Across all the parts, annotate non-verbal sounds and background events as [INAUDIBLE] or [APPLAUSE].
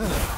Huh.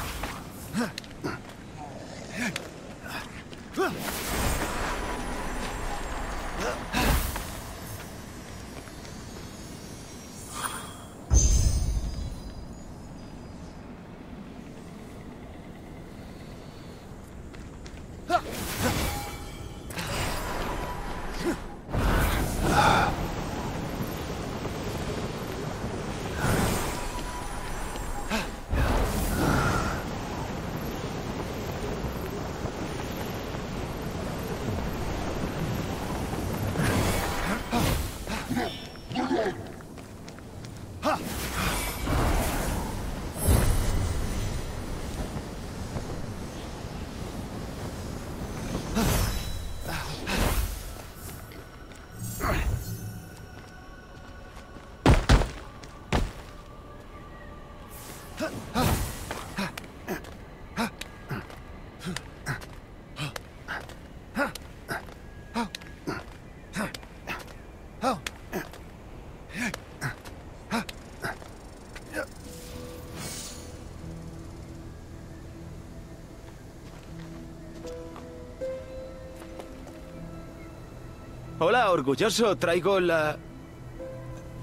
Hola, orgulloso. Traigo la...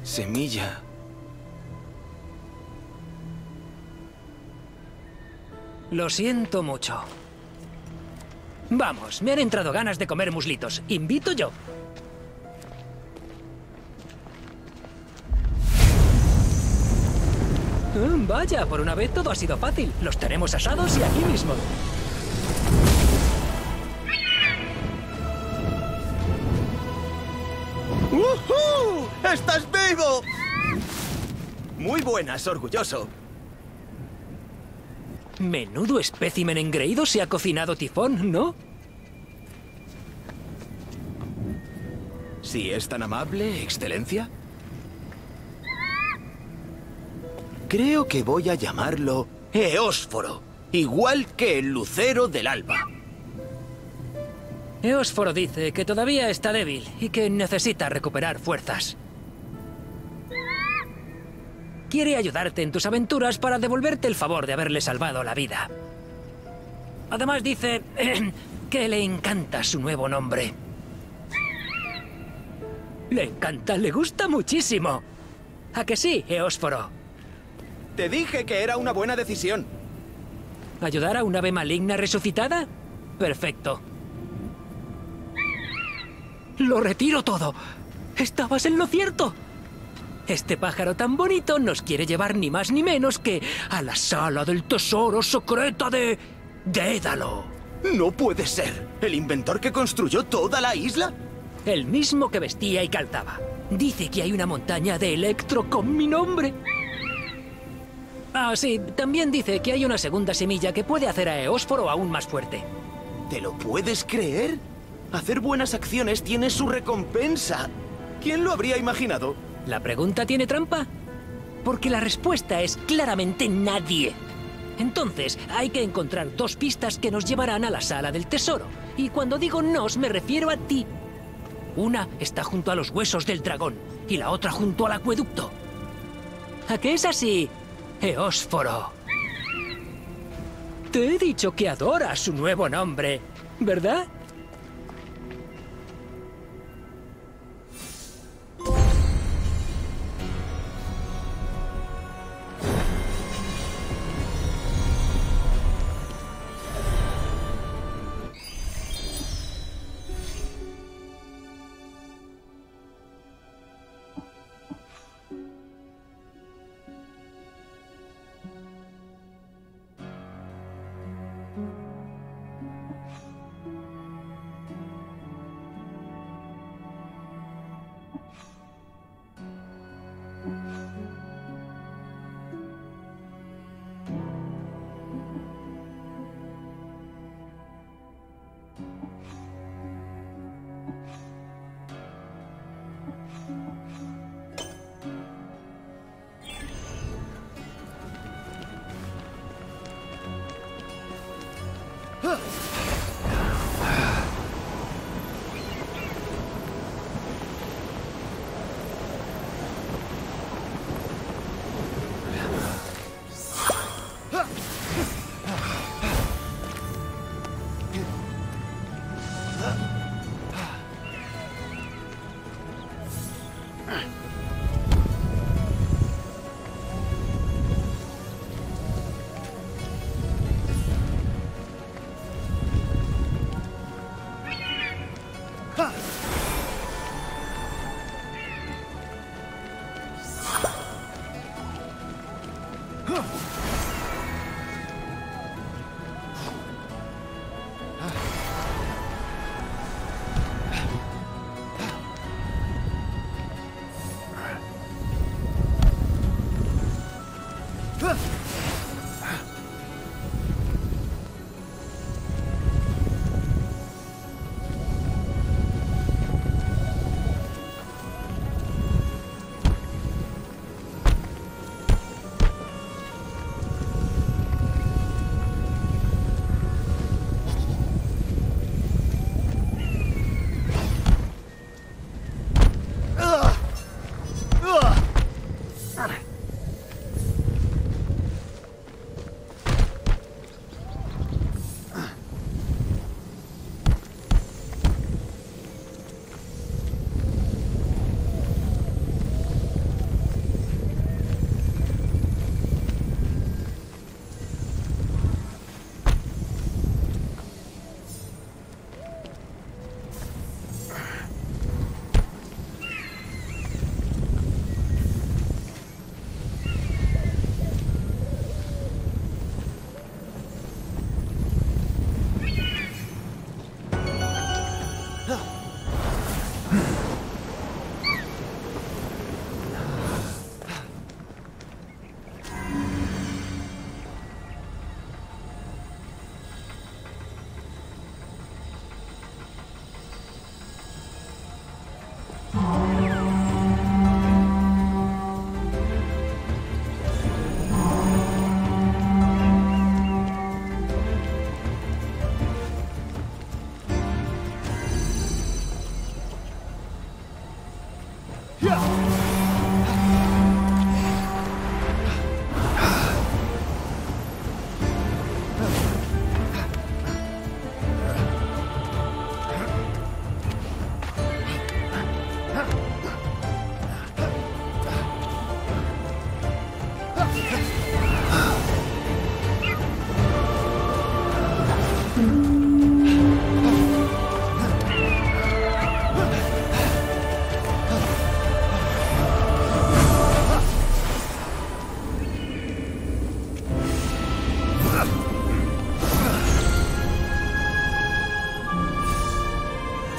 semilla. Lo siento mucho. Vamos, me han entrado ganas de comer muslitos. Invito yo. Ah, vaya, por una vez todo ha sido fácil. Los tenemos asados y aquí mismo. ¡Uhú! ¡Estás vivo! Muy buenas, orgulloso. Menudo espécimen engreído se ha cocinado Tifón, ¿no? Si es tan amable, excelencia. Creo que voy a llamarlo Eósforo, igual que el lucero del alba. Eósforo dice que todavía está débil y que necesita recuperar fuerzas. Quiere ayudarte en tus aventuras para devolverte el favor de haberle salvado la vida. Además dice [CLEARS THROAT] que le encanta su nuevo nombre. Le encanta, le gusta muchísimo. ¿A que sí, Eósforo? Te dije que era una buena decisión. ¿Ayudar a una ave maligna resucitada? Perfecto. Lo retiro todo. Estabas en lo cierto. Este pájaro tan bonito nos quiere llevar ni más ni menos que a la sala del tesoro secreta de... Dédalo. No puede ser. ¿El inventor que construyó toda la isla? El mismo que vestía y calzaba. Dice que hay una montaña de electro con mi nombre. Ah, sí, también dice que hay una segunda semilla que puede hacer a Eósforo aún más fuerte. ¿Te lo puedes creer? Hacer buenas acciones tiene su recompensa. ¿Quién lo habría imaginado? ¿La pregunta tiene trampa? Porque la respuesta es claramente nadie. Entonces, hay que encontrar dos pistas que nos llevarán a la sala del tesoro. Y cuando digo nos, me refiero a ti. Una está junto a los huesos del dragón y la otra junto al acueducto. ¿A qué es así, Eósforo? Te he dicho que adora su nuevo nombre, ¿verdad? 哼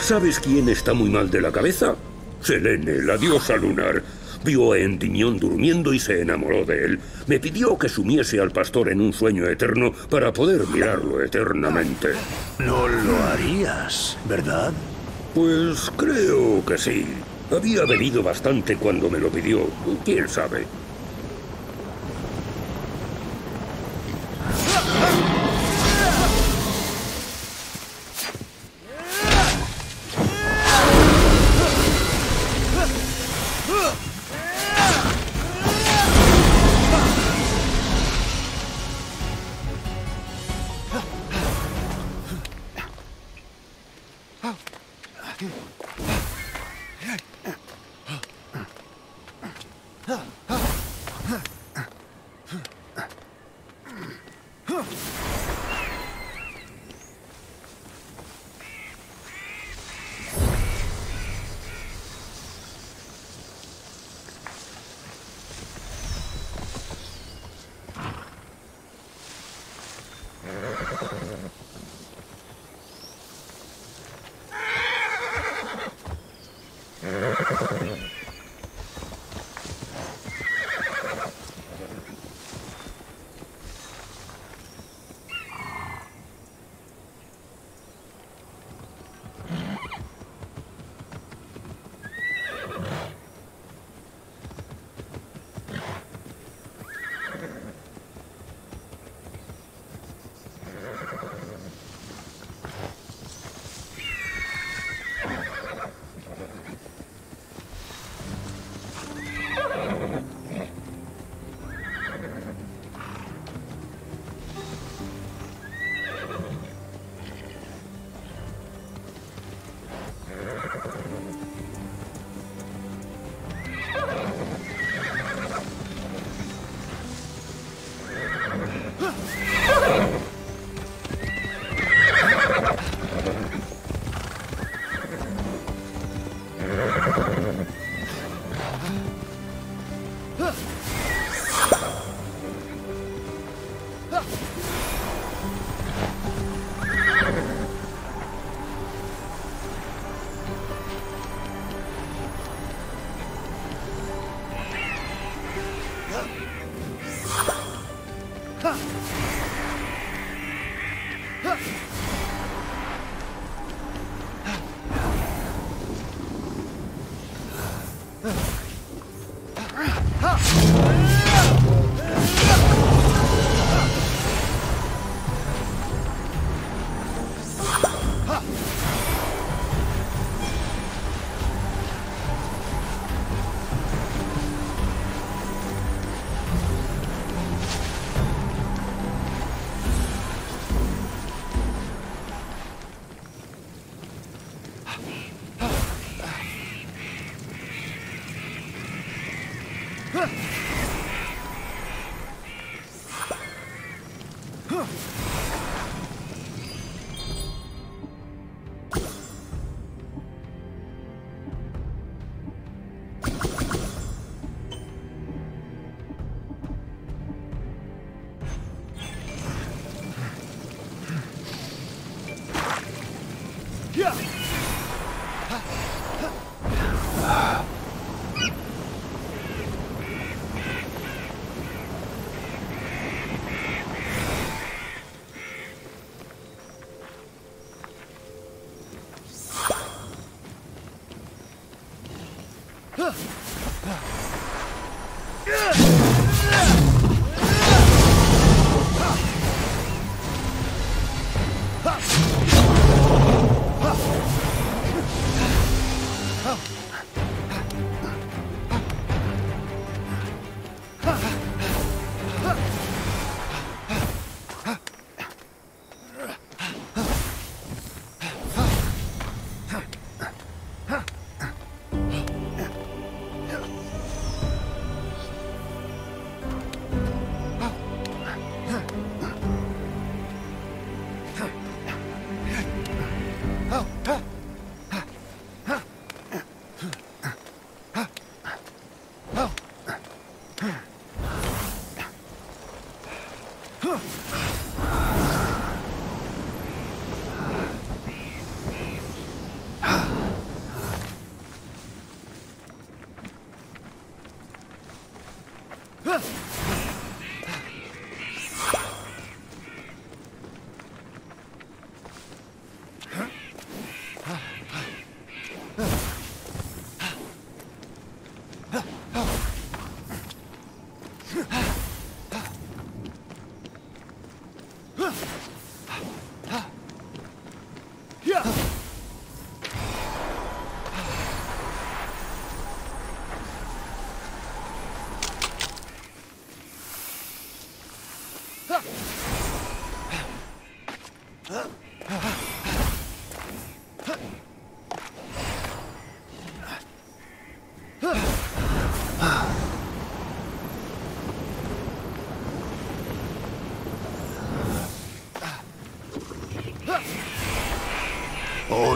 ¿Sabes quién está muy mal de la cabeza? Selene, la diosa lunar. Vio a Endymion durmiendo y se enamoró de él. Me pidió que sumiese al pastor en un sueño eterno para poder mirarlo eternamente. No lo harías, ¿verdad? Pues creo que sí. Había bebido bastante cuando me lo pidió. ¿Quién sabe? っ。 그.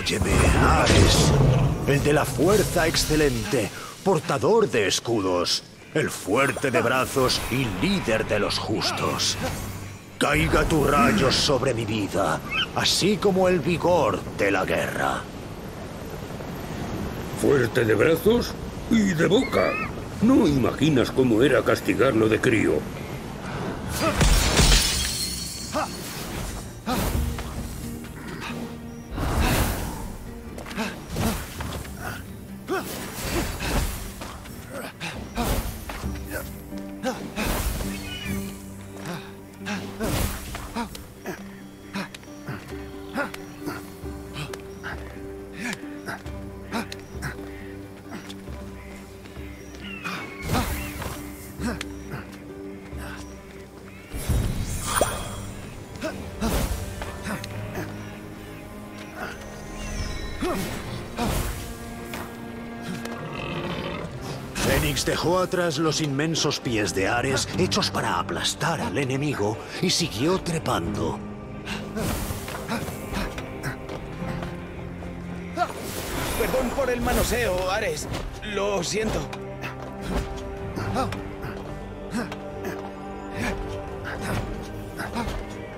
Óyeme, el de la fuerza excelente, portador de escudos, el fuerte de brazos y líder de los justos. Caiga tu rayo sobre mi vida, así como el vigor de la guerra. Fuerte de brazos y de boca. No imaginas cómo era castigarlo de crío. Dejó atrás los inmensos pies de Ares hechos para aplastar al enemigo y siguió trepando. Perdón por el manoseo, Ares. Lo siento.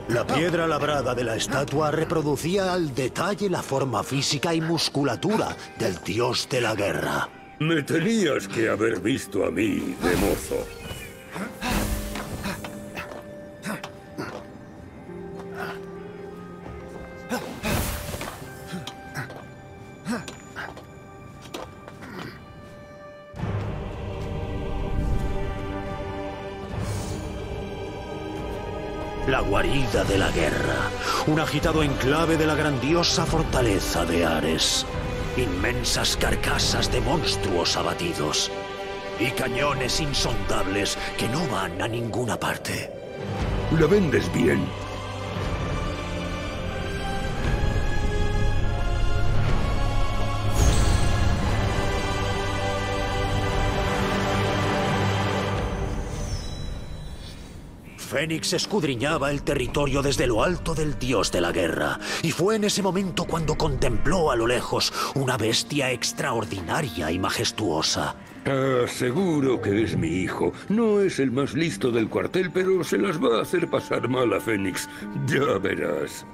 La piedra labrada de la estatua reproducía al detalle la forma física y musculatura del dios de la guerra. Me tenías que haber visto a mí de mozo. La guarida de la guerra, un agitado enclave de la grandiosa fortaleza de Ares. Inmensas carcasas de monstruos abatidos y cañones insondables que no van a ninguna parte. ¿La vendes bien? Fénix escudriñaba el territorio desde lo alto del dios de la guerra, y fue en ese momento cuando contempló a lo lejos una bestia extraordinaria y majestuosa. Ah, seguro que es mi hijo. No es el más listo del cuartel, pero se las va a hacer pasar mal a Fénix. Ya verás.